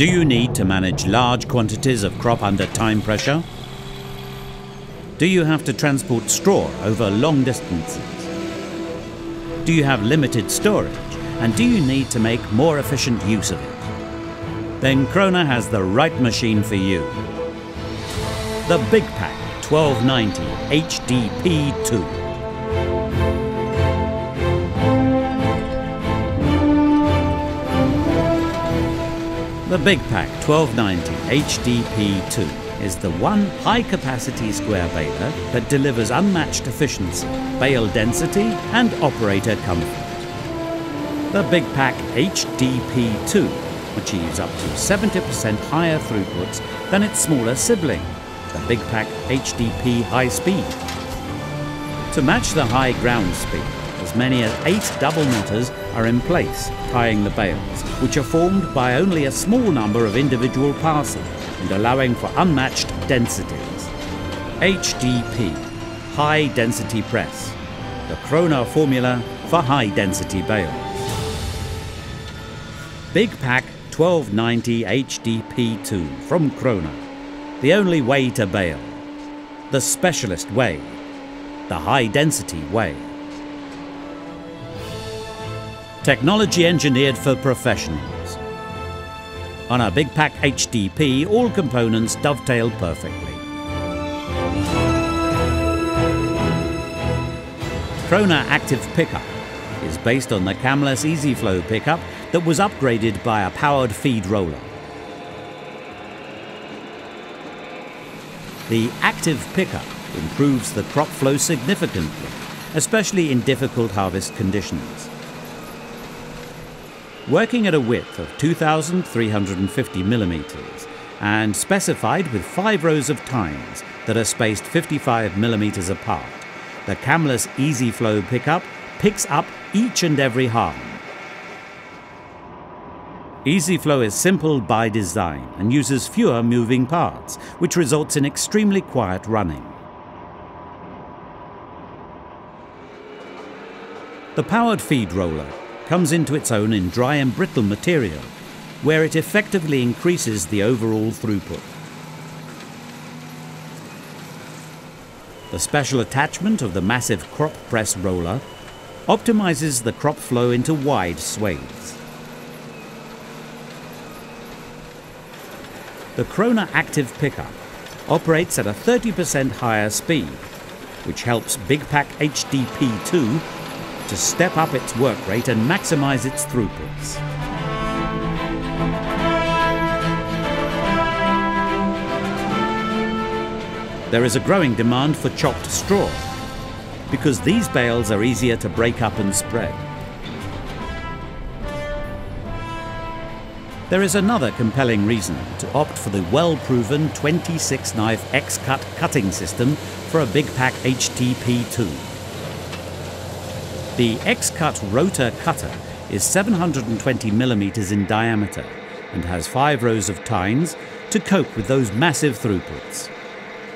Do you need to manage large quantities of crop under time pressure? Do you have to transport straw over long distances? Do you have limited storage and do you need to make more efficient use of it? Then Krone has the right machine for you. The Big Pack 1290 HDP2. The Big Pack 1290 HDP2 is the one high-capacity square baler that delivers unmatched efficiency, bale density and operator comfort. The Big Pack HDP2 achieves up to 70% higher throughputs than its smaller sibling, the Big Pack HDP High Speed. To match the high ground speed, as many as eight double knotters are in place, tying the bales, which are formed by only a small number of individual passes and allowing for unmatched densities. HDP, High Density Press, the Krone formula for high density bales. Big Pack 1290 HDP2 from Krone, the only way to bale, the specialist way, the high density way. Technology engineered for professionals. On our Big Pack HDP, all components dovetail perfectly. Krone Active Pickup is based on the Camless EasyFlow pickup that was upgraded by a powered feed roller. The Active Pickup improves the crop flow significantly, especially in difficult harvest conditions. Working at a width of 2,350 millimeters and specified with five rows of tines that are spaced 55 millimeters apart, the Camless EasyFlow pickup picks up each and every harm. EasyFlow is simple by design and uses fewer moving parts, which results in extremely quiet running. The powered feed roller comes into its own in dry and brittle material, where it effectively increases the overall throughput. The special attachment of the massive crop press roller optimizes the crop flow into wide swathes. The Krone Active Pickup operates at a 30% higher speed, which helps Big Pack HDP2 to step up its work rate and maximize its throughputs. There is a growing demand for chopped straw because these bales are easier to break up and spread. There is another compelling reason to opt for the well-proven 26 knife X-Cut cutting system for a Big Pack HDP2. The X-Cut rotor cutter is 720 millimeters in diameter and has five rows of tines to cope with those massive throughputs.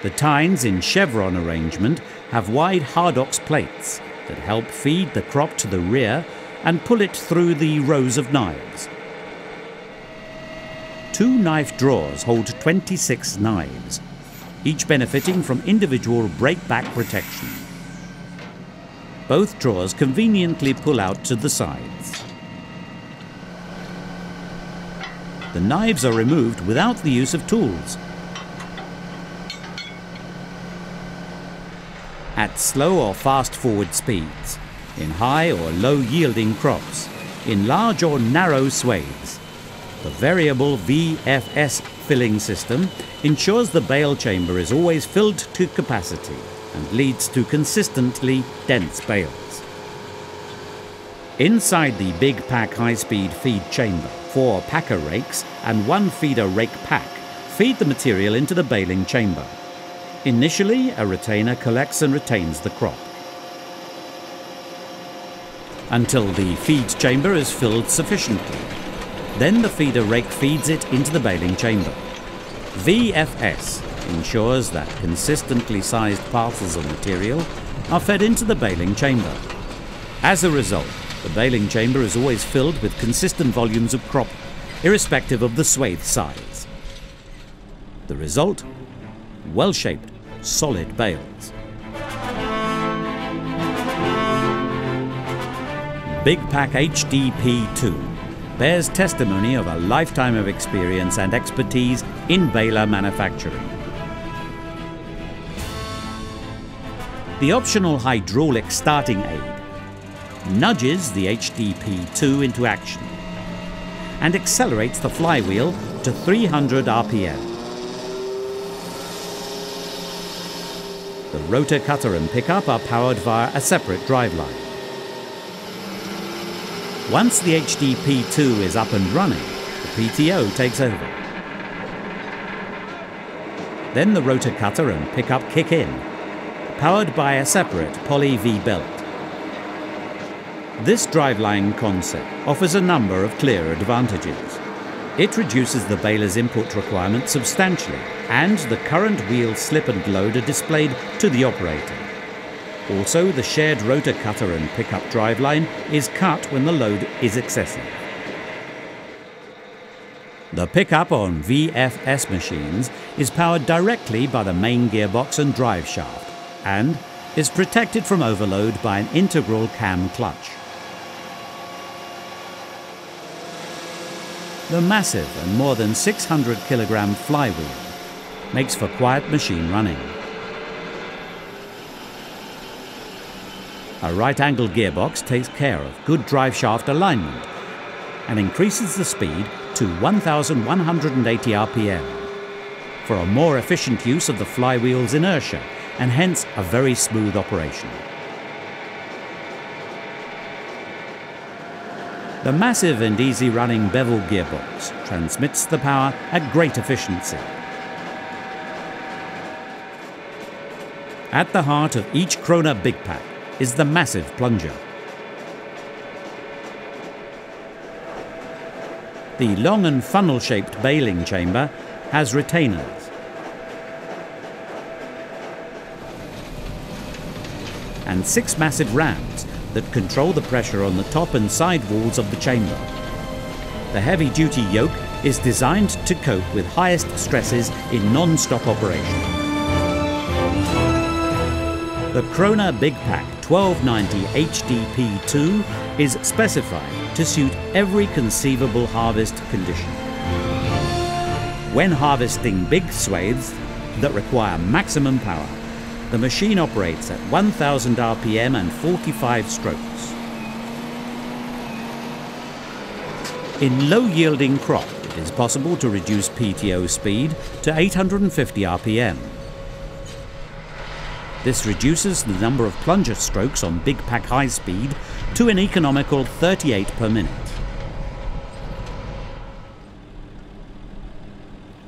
The tines in chevron arrangement have wide Hardox plates that help feed the crop to the rear and pull it through the rows of knives. Two knife drawers hold 26 knives, each benefiting from individual break-back protection. Both drawers conveniently pull out to the sides. The knives are removed without the use of tools. At slow or fast forward speeds, in high or low yielding crops, in large or narrow swathes, the variable VFS filling system ensures the bale chamber is always filled to capacity and leads to consistently dense bales. Inside the Big Pack high-speed feed chamber, four packer rakes and one feeder rake pack feed the material into the baling chamber. Initially, a retainer collects and retains the crop until the feed chamber is filled sufficiently. Then the feeder rake feeds it into the baling chamber. VFS ensures that consistently sized parcels of material are fed into the baling chamber. As a result, the baling chamber is always filled with consistent volumes of crop, irrespective of the swathe size. The result? Well-shaped, solid bales. Big Pack HDP2 bears testimony of a lifetime of experience and expertise in baler manufacturing. The optional hydraulic starting aid nudges the HDP2 into action and accelerates the flywheel to 300 RPM. The rotor cutter and pickup are powered via a separate driveline. Once the HDP2 is up and running, the PTO takes over. Then the rotor cutter and pickup kick in, powered by a separate Poly V belt. This driveline concept offers a number of clear advantages. It reduces the baler's input requirement substantially, and the current wheel slip and load are displayed to the operator. Also, the shared rotor cutter and pickup driveline is cut when the load is excessive. The pickup on VFS machines is powered directly by the main gearbox and drive shaft and is protected from overload by an integral cam clutch. The massive and more than 600 kilogram flywheel makes for quiet machine running. A right-angled gearbox takes care of good drive shaft alignment and increases the speed to 1,180 RPM for a more efficient use of the flywheel's inertia and hence a very smooth operation. The massive and easy running bevel gearbox transmits the power at great efficiency. At the heart of each Krone Big Pack is the massive plunger. The long and funnel-shaped baling chamber has retainers. And six massive rams that control the pressure on the top and side walls of the chamber. The heavy-duty yoke is designed to cope with highest stresses in non-stop operation. The Krone Big Pack 1290 HDP2 is specified to suit every conceivable harvest condition. When harvesting big swathes that require maximum power, the machine operates at 1000 RPM and 45 strokes. In low-yielding crop, it is possible to reduce PTO speed to 850 RPM. This reduces the number of plunger strokes on big pack high speed to an economical 38 per minute.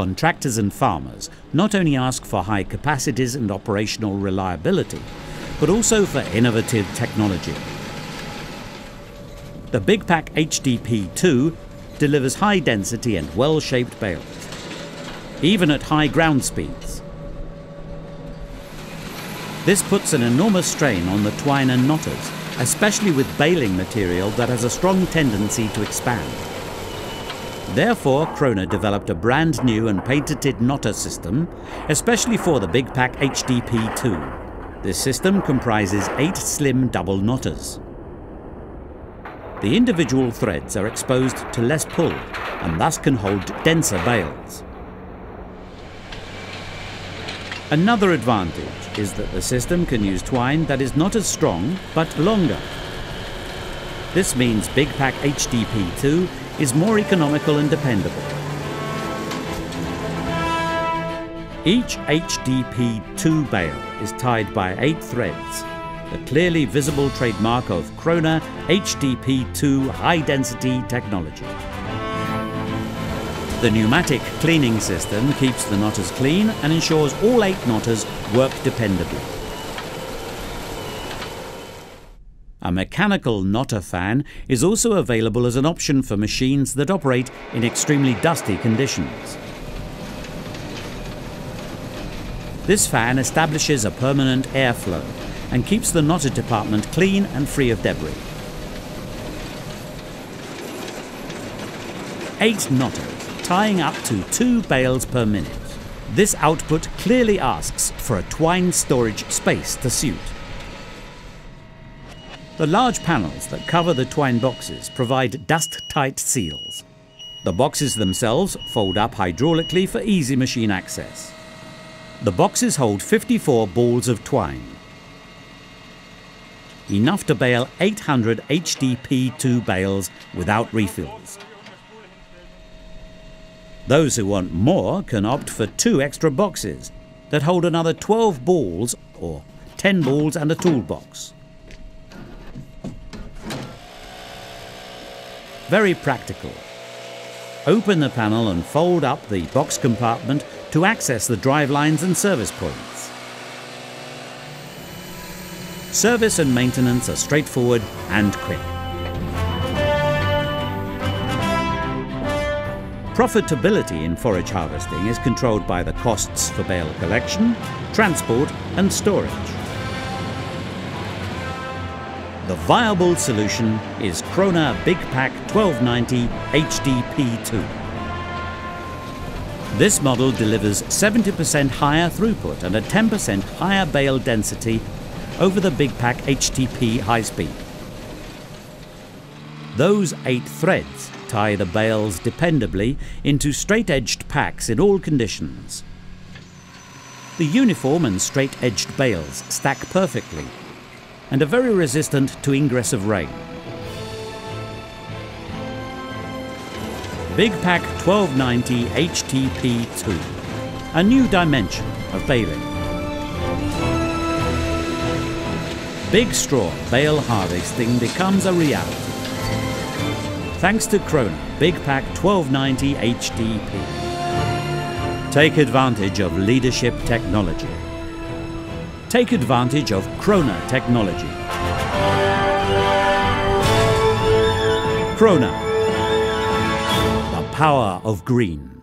Contractors and farmers not only ask for high capacities and operational reliability, but also for innovative technology. The Big Pack HDP2 delivers high density and well-shaped bales, even at high ground speeds. This puts an enormous strain on the twine and knotters, especially with baling material that has a strong tendency to expand. Therefore, Krone developed a brand new and patented knotter system, especially for the Big Pack HDP2. This system comprises eight slim double knotters. The individual threads are exposed to less pull and thus can hold denser bales. Another advantage is that the system can use twine that is not as strong but longer. This means Big Pack HDP2 is more economical and dependable. Each HDP2 bale is tied by eight threads, the clearly visible trademark of Krone HDP2 high density technology. The pneumatic cleaning system keeps the knotters clean and ensures all eight knotters work dependably. A mechanical knotter fan is also available as an option for machines that operate in extremely dusty conditions. This fan establishes a permanent airflow and keeps the knotter department clean and free of debris. eight knotters, tying up to two bales per minute. This output clearly asks for a twine storage space to suit. The large panels that cover the twine boxes provide dust-tight seals. The boxes themselves fold up hydraulically for easy machine access. The boxes hold 54 balls of twine, enough to bale 800 HDP2 bales without refills. Those who want more can opt for two extra boxes that hold another 12 balls or 10 balls and a toolbox. Very practical. Open the panel and fold up the box compartment to access the drive lines and service points. Service and maintenance are straightforward and quick. Profitability in forage harvesting is controlled by the costs for bale collection, transport and storage. The viable solution is Krone Big Pack 1290 HDP2. This model delivers 70% higher throughput and a 10% higher bale density over the Big Pack HDP high speed. Those eight threads tie the bales dependably into straight-edged packs in all conditions. The uniform and straight-edged bales stack perfectly and are very resistant to ingress of rain. Big Pack 1290 HDP2, a new dimension of baling. Big straw bale harvesting becomes a reality. Thanks to Krone Big Pack 1290 HDP. Take advantage of leadership technology. Take advantage of Krone technology. Krone. The power of green.